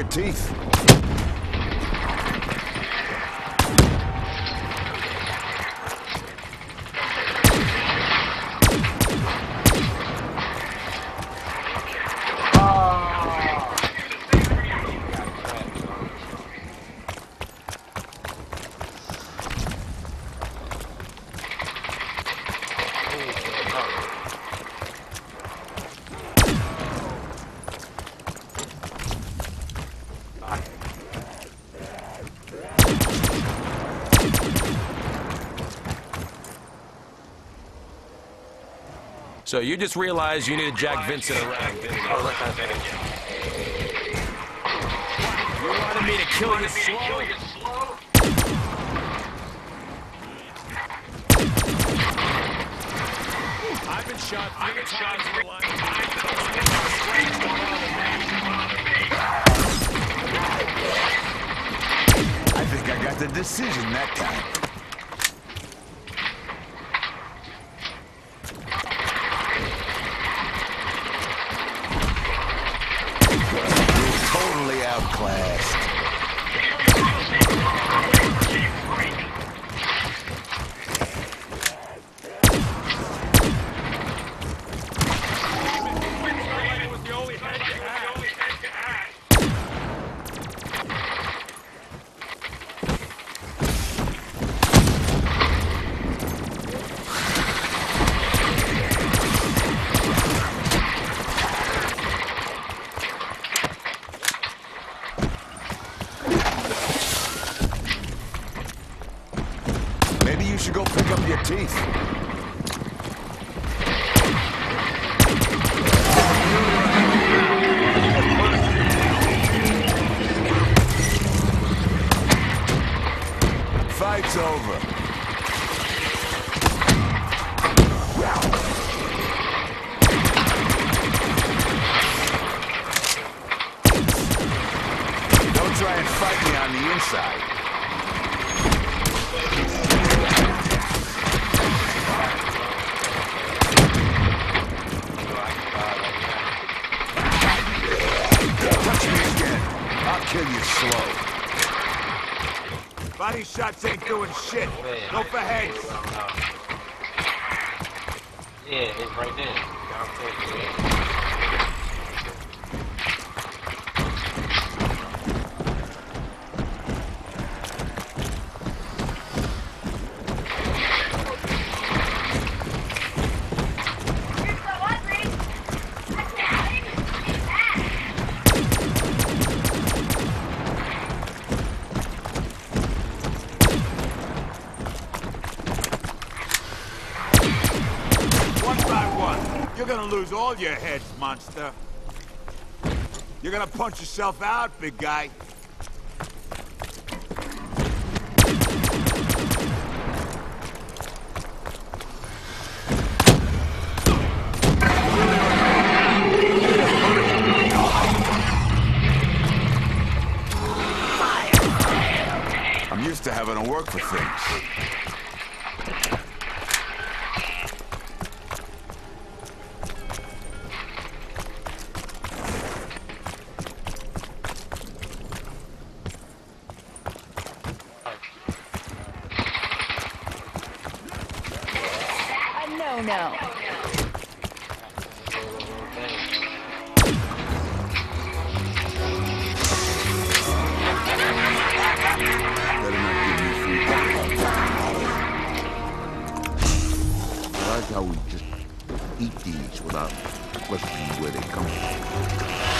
your teeth. So you just realized you needed Jack Vincent around. didn't you? You wanted me to kill you slow? I've been shot three times in the line. I think I got the decision that time. You're totally should go pick up your teeth. Fight's over. Don't try and fight me on the inside. Body shots ain't doing shit. Oh, Go for heads. Yeah, it's right there. Lose all your heads, monster. You're gonna punch yourself out, big guy. I'm used to having to work for things. No, I like how we just eat these without questioning where they come from.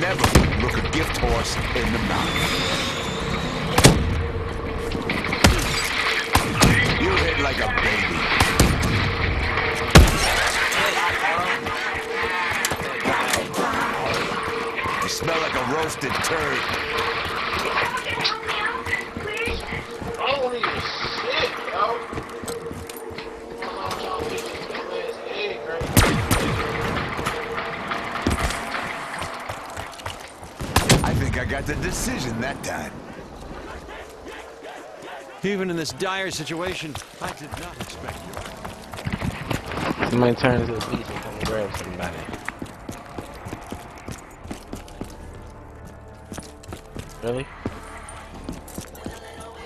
Never look a gift horse in the mouth. You hit like a baby. You smell like a roasted turd. Holy shit! Decision that time. Even in this dire situation, I did not expect you. Somebody turns to the beach and come grab somebody. Really?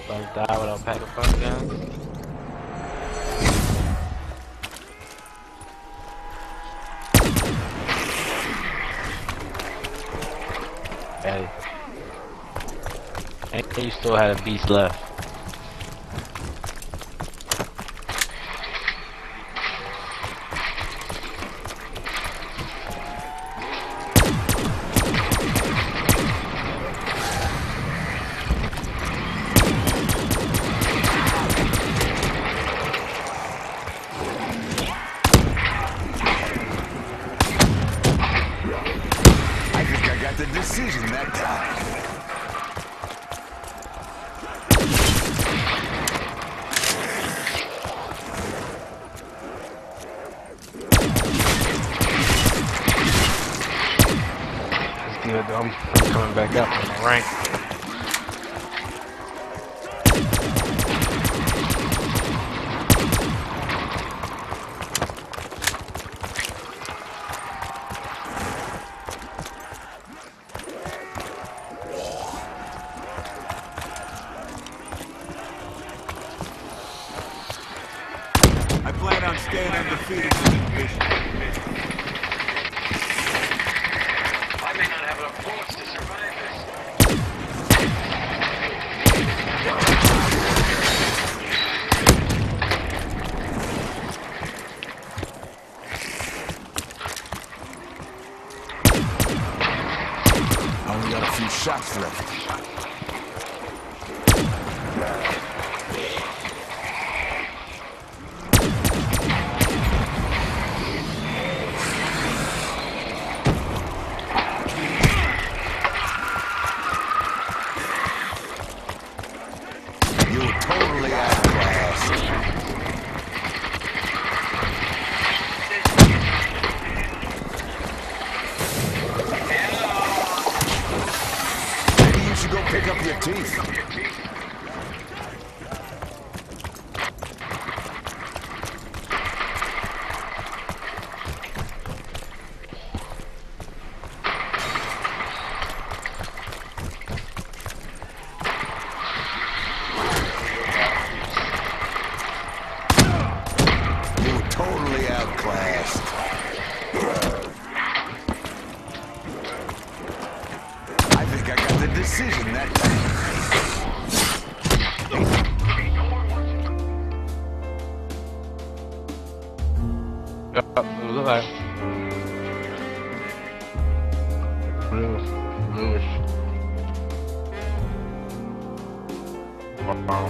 Like die without a pack of fucking guns? Hey. You still had a beast left. I think I got the decision good though. I'm, coming back up in the rank. I think I got the decision that time. Yup, it was alright. Bluish. Bluish. Wow.